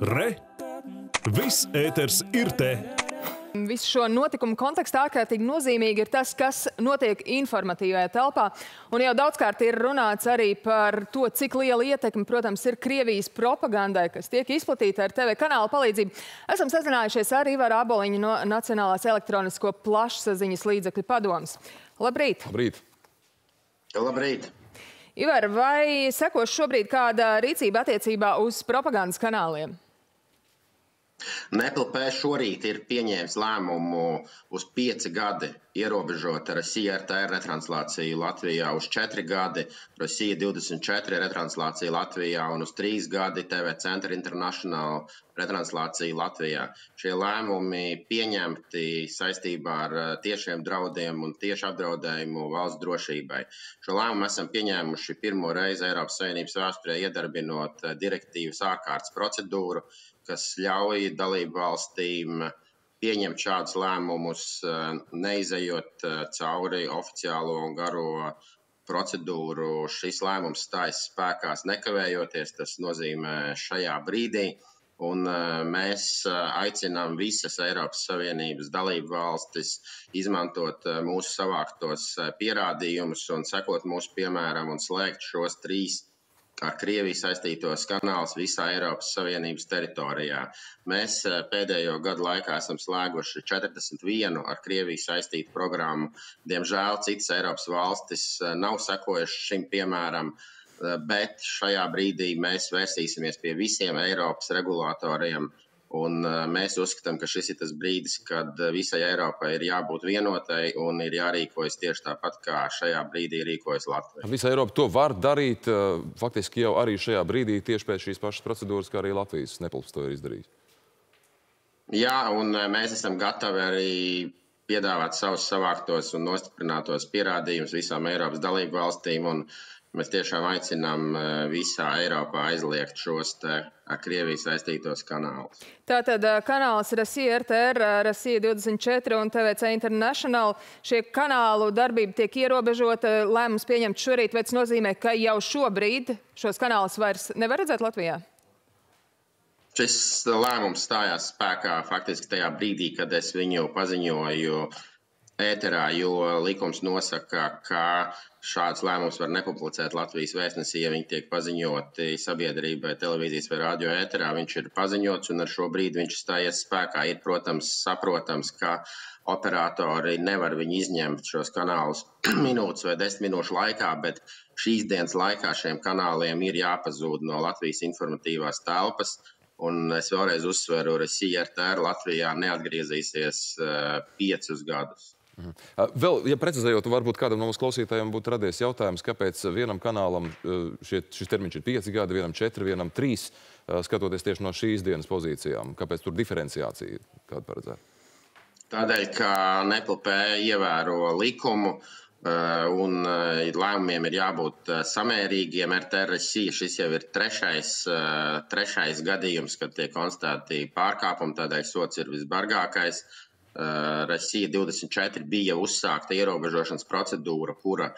Re! Viss ēters ir te! Visu šo notikumu kontekstā ārkārtīgi nozīmīgi ir tas, kas notiek informatīvajā telpā. Un jau daudzkārt ir runāts arī par to, cik liela ietekme, protams, ir Krievijas propagandai, kas tiek izplatīta ar TV kanāla palīdzību. Esam sazinājušies ar Ivaru Aboliņu no Nacionālās elektronisko plašsaziņas līdzekļu padomas. Labrīt! Labrīt! Labrīt! Ivar, vai sekos šobrīd kāda rīcība attiecībā uz propagandas kanāliem? NPLP šorīt ir pieņēmis lēmumu uz pieci gadi ierobežot Rasija RTR retranslāciju Latvijā uz četri gadi, Rasija 24 retranslāciju Latvijā un uz trīs gadi TV Center International retranslāciju Latvijā. Šie lēmumi pieņemti saistībā ar eh, tiešiem draudiem un tieši apdraudējumu valsts drošībai. Šo lēmumu esam pieņēmuši pirmo reizi Eiropas Savienības vēsturē iedarbinot eh, direktīvas ārkārtas procedūru, kas ļauj dalību valstīm pieņemt šādus lēmumus, eh, neizejot eh, cauri oficiālo un garo procedūru. Šis lēmums stājas spēkās nekavējoties, tas nozīmē šajā brīdī. Un eh, mēs aicinām visas Eiropas Savienības dalību valstis izmantot mūsu savāktos pierādījumus un sekot mūsu piemēram un slēgt šos trīs ar Krieviju saistītos kanālus visā Eiropas Savienības teritorijā. Mēs eh, pēdējo gadu laikā esam slēguši 41 ar Krieviju saistītu programmu. Diemžēl citas Eiropas valstis eh, nav sekojušas šim piemēram, eh, bet šajā brīdī mēs vērsīsimies pie visiem Eiropas regulātoriem Un mēs uzskatām, ka šis ir tas brīdis, kad visai Eiropai ir jābūt vienotai un ir jārīkojas tieši tāpat, kā šajā brīdī rīkojas Latvija. Visa Eiropa to var darīt faktiski jau arī šajā brīdī, tieši pēc šīs pašas procedūras, kā arī Latvijas nepilns to ir izdarījis. Jā, un mēs esam gatavi arī piedāvāt savus savāktos un nostiprinātos pierādījumus visām Eiropas dalību valstīm. Mēs tiešām aicinām eh, visā Eiropā aizliegt šos ar Krieviju saistītos kanālus. Tātad eh, kanāls Rasija RTR, eh, Rasija 24 un TVC International. Šie kanālu darbība tiek ierobežota. Lēmums pieņemt šorīt, vai tas nozīmē, ka jau šobrīd šos kanālus vairs nevar redzēt Latvijā? Šis lēmums stājās spēkā faktiski tajā brīdī, kad es viņu paziņoju ēterā, jo likums nosaka, ka šāds lēmums var nepublicēt Latvijas vēstnesī, ja viņi tiek paziņoti sabiedrībai, televīzijas vai radio ēterā. Viņš ir paziņots un ar šo brīdi viņš stājies spēkā. Ir, protams, saprotams, ka operatori nevar viņu izņemt šos kanālus minūtes vai desmit minūšu laikā, bet šīs dienas laikā šiem kanāliem ir jāpazūd no Latvijas informatīvās telpas. Un es vēlreiz uzsveru, ka CRTR Latvijā neatgriezīsies uh, piecus gadus. Vēl, ja precizējot, varbūt kādam no mūsu klausītājiem būtu radies jautājums, kāpēc vienam kanālam šie, šis termiņš ir pieci gadi, vienam četri, vienam trīs, skatoties tieši no šīs dienas pozīcijām. Kāpēc tur diferenciācija kāda paredzēta? Tādēļ, ka NPLP ievēro likumu, un lēmumiem ir jābūt samērīgiem. RTRSI šis jau ir trešais, trešais gadījums, kad tiek konstatēti pārkāpumi, tādēļ sots ir visbargākais. Rasija 24 bija uzsākta ierobežošanas procedūra, kura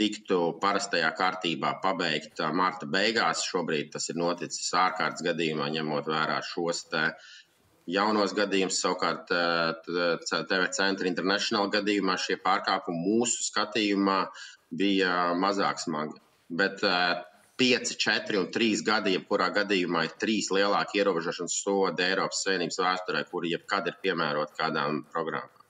tiktu parastajā kārtībā pabeigta marta beigās. Šobrīd tas ir noticis ārkārtas gadījumā, ņemot vērā šos jaunos gadījumus. Savukārt, TV Centra International gadījumā šie pārkāpumi mūsu skatījumā bija mazāk smagi. Bet 5, 4 un 3 gadi, jebkurā gadījumā ir trīs lielākie ierobežošanas sodi Eiropas Savienības vēsturē, kuri jebkad ir piemēroti kādām programmām.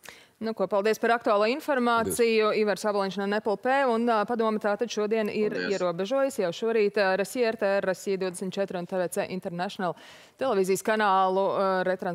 Nu, ko, paldies par aktuālo informāciju. Paldies. Ivars Aboliņš no NPLP un uh, padoma tātad šodien ir paldies. ierobežojis jau šorīt uh, Rasija RTR, Rasija 24 un TVC International televīzijas kanālu uh, retrans